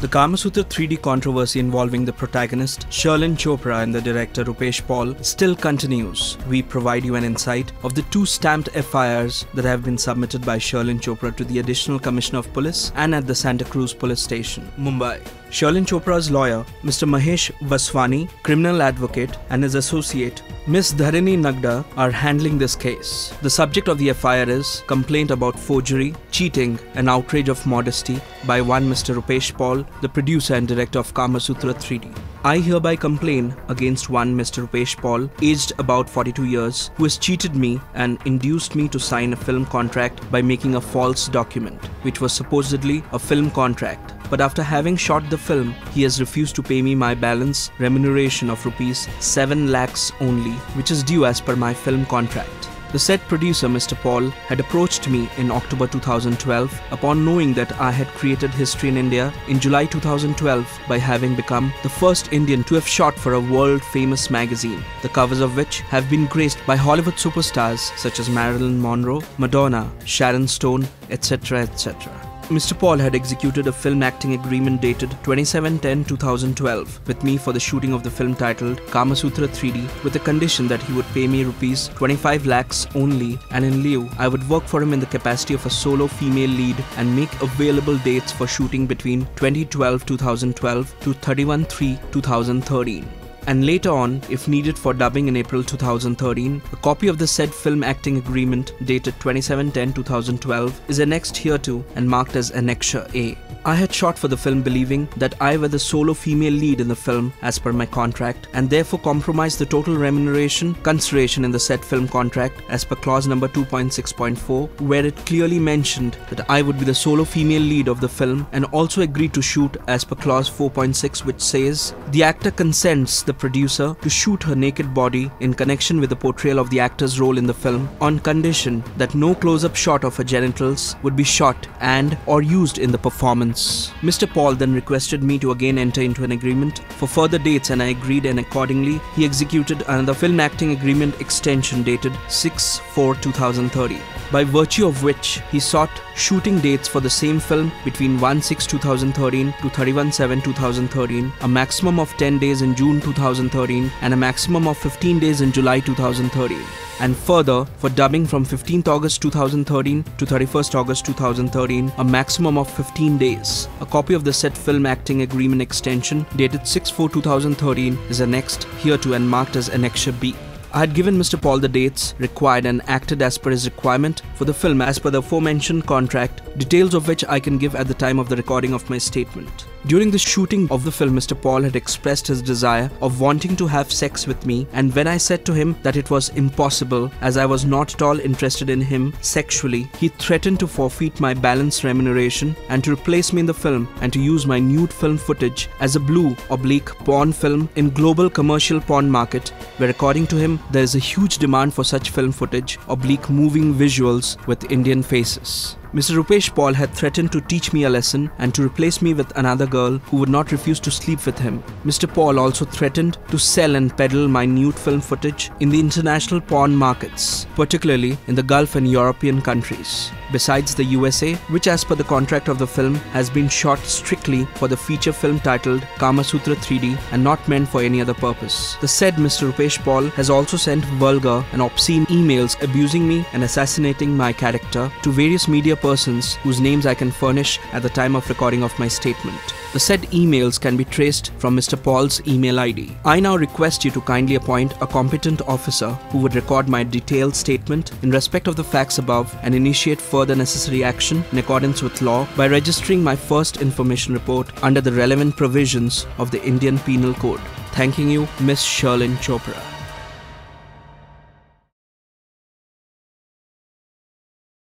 The Kamasutra 3D controversy involving the protagonist Sherlyn Chopra and the director Rupesh Paul still continues. We provide you an insight of the two stamped FIRs that have been submitted by Sherlyn Chopra to the Additional Commissioner of Police and at the Santacruz Police Station, Mumbai. Sherlyn Chopra's lawyer, Mr. Mahesh Vaswani, criminal advocate, and his associate, Ms. Dharini Nagda, are handling this case. The subject of the FIR is complaint about forgery, cheating, and outrage of modesty by one Mr. Rupesh Paul, the producer and director of Kamasutra 3D. I hereby complain against one Mr. Rupesh Paul, aged about 42 years, who has cheated me and induced me to sign a film contract by making a false document, which was supposedly a film contract but after having shot the film, he has refused to pay me my balance remuneration of rupees 7 lakhs only, which is due as per my film contract. The said producer, Mr. Paul, had approached me in October 2012 upon knowing that I had created history in India in July 2012 by having become the first Indian to have shot for a world famous magazine, the covers of which have been graced by Hollywood superstars such as Marilyn Monroe, Madonna, Sharon Stone, etc. etc. Mr. Paul had executed a film acting agreement dated 27-10-2012 with me for the shooting of the film titled Kamasutra 3D with the condition that he would pay me rupees 25 lakhs only and in lieu I would work for him in the capacity of a solo female lead and make available dates for shooting between 2012-2012 to 31-3-2013 and later on, if needed for dubbing in April 2013, a copy of the said film acting agreement dated 27-10-2012 is annexed hereto and marked as Annexure A. I had shot for the film believing that I were the solo female lead in the film as per my contract and therefore compromised the total remuneration consideration in the said film contract as per clause number 2.6.4 where it clearly mentioned that I would be the solo female lead of the film and also agreed to shoot as per clause 4.6 which says the actor consents the producer to shoot her naked body in connection with the portrayal of the actor's role in the film on condition that no close-up shot of her genitals would be shot and or used in the performance. Mr. Paul then requested me to again enter into an agreement for further dates and I agreed and accordingly he executed another film acting agreement extension dated 6-4-2030 by virtue of which he sought shooting dates for the same film between 1-6-2013 to 31-7-2013, a maximum of 10 days in June 2013 and a maximum of 15 days in July 2013 and further for dubbing from 15th August 2013 to 31st August 2013 a maximum of 15 days. A copy of the said film acting agreement extension dated 6-4-2013 is annexed hereto and marked as Annexure B. I had given Mr. Paul the dates required and acted as per his requirement for the film as per the aforementioned contract, details of which I can give at the time of the recording of my statement. During the shooting of the film, Mr. Paul had expressed his desire of wanting to have sex with me, and when I said to him that it was impossible as I was not at all interested in him sexually, he threatened to forfeit my balance remuneration and to replace me in the film and to use my nude film footage as a blue oblique porn film in global commercial porn market, where according to him there is a huge demand for such film footage oblique moving visuals with Indian faces. Mr. Rupesh Paul had threatened to teach me a lesson and to replace me with another girl who would not refuse to sleep with him. Mr. Paul also threatened to sell and peddle my nude film footage in the international porn markets, particularly in the Gulf and European countries. Besides the USA, which as per the contract of the film has been shot strictly for the feature film titled Kamasutra 3D and not meant for any other purpose. The said Mr. Rupesh Paul has also sent vulgar and obscene emails abusing me and assassinating my character to various media persons whose names I can furnish at the time of recording of my statement. The said emails can be traced from Mr. Paul's email ID. I now request you to kindly appoint a competent officer who would record my detailed statement in respect of the facts above and initiate further necessary action in accordance with law by registering my first information report under the relevant provisions of the Indian Penal Code. Thanking you, Miss Sherlyn Chopra.